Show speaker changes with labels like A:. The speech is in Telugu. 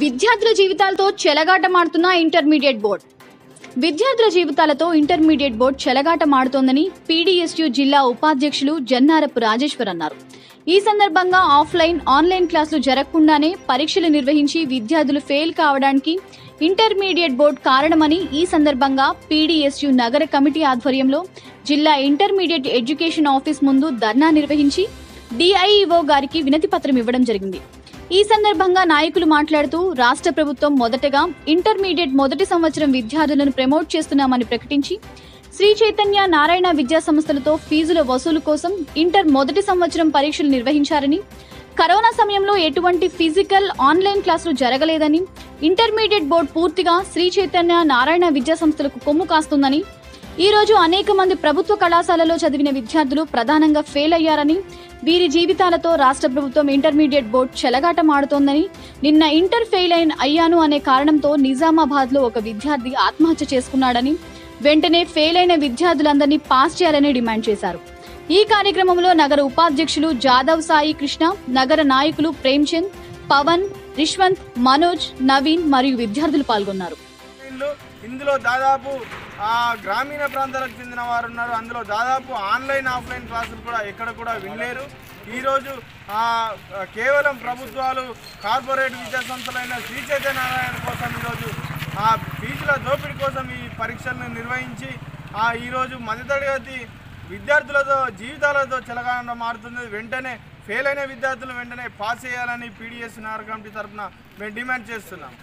A: విద్యార్థుల జీవితాలతో చెలగాటమాడుతున్న ఇంటర్మీడియట్ బోర్డ్. విద్యార్థుల జీవితాలతో ఇంటర్మీడియట్ బోర్డు చెలగాటమాడుతోందని పీడీఎస్యు జిల్లా ఉపాధ్యక్షులు జన్నారపు రాజేశ్వర్ అన్నారు. ఈ సందర్భంగా ఆఫ్లైన్ ఆన్లైన్ క్లాసులు జరగకుండానే పరీక్షలు నిర్వహించి విద్యార్థులు ఫెయిల్ కావడానికి ఇంటర్మీడియట్ బోర్డు కారణమని ఈ సందర్భంగా పీడీఎస్యు నగర కమిటీ ఆధ్వర్యంలో జిల్లా ఇంటర్మీడియట్ ఎడ్యుకేషన్ ఆఫీస్ ముందు ధర్నా నిర్వహించి డిఐఈఓ గారికి వినతి పత్రం ఇవ్వడం జరిగింది. ఈ సందర్భంగా నాయకులు మాట్లాడుతూ రాష్ట్ర ప్రభుత్వం మొదటగా ఇంటర్మీడియట్ మొదటి సంవత్సరం విద్యార్థులను ప్రమోట్ చేస్తున్నామని ప్రకటించి శ్రీ చైతన్య నారాయణ విద్యా సంస్థలతో ఫీజుల వసూలు కోసం ఇంటర్ మొదటి సంవత్సరం పరీక్షలు నిర్వహించారని కరోనా సమయంలో ఎటువంటి ఫిజికల్ ఆన్లైన్ క్లాసులు జరగలేదని ఇంటర్మీడియట్ బోర్డు పూర్తిగా శ్రీ చైతన్య నారాయణ విద్యా సంస్థలకు కొమ్ము కాస్తుందని ఈ రోజు అనేక మంది ప్రభుత్వ కళాశాలలో చదివిన విద్యార్థులు ప్రధానంగా ఫెయిల్ అయ్యారని వీరి జీవితాలతో రాష్ట్ర ప్రభుత్వం ఇంటర్మీడియట్ బోర్డు చెలగాటమాడుతోందని నిన్న ఇంటర్ ఫెయిల్ అయిన అయ్యాను అనే కారణంతో నిజామాబాద్లో ఒక విద్యార్థి ఆత్మహత్య చేసుకున్నాడని వెంటనే ఫెయిల్ అయిన విద్యార్థులందరినీ పాస్ చేయాలని డిమాండ్ చేశారు. ఈ కార్యక్రమంలో నగర ఉపాధ్యక్షులు జాదవ్ సాయి కృష్ణ నగర నాయకులు ప్రేమ్చంద్ పవన్ రిష్వంత్ మనోజ్ నవీన్ మరియు విద్యార్థులు పాల్గొన్నారు.
B: ఇందులో దాదాపు గ్రామీణ ప్రాంతాలకు చెందిన వారు ఉన్నారు. అందులో దాదాపు ఆన్లైన్ ఆఫ్లైన్ క్లాసులు కూడా ఎక్కడ కూడా వినలేరు. ఈరోజు కేవలం ప్రభుత్వాలు కార్పొరేట్ విద్యా సంస్థలైన శ్రీ చైతన్యనారాయణ కోసం ఈరోజు ఆ ఫీజుల దోపిడీ కోసం ఈ పరీక్షలను నిర్వహించి ఆ, ఈరోజు మధ్యతరగతి విద్యార్థులతో జీవితాలతో చెలగాన మారుతుంది. వెంటనే ఫెయిల్ అయిన విద్యార్థులు వెంటనే పాస్ చేయాలని పీడిఎస్ నార్ కమిటీ తరఫున మేము డిమాండ్ చేస్తున్నాం.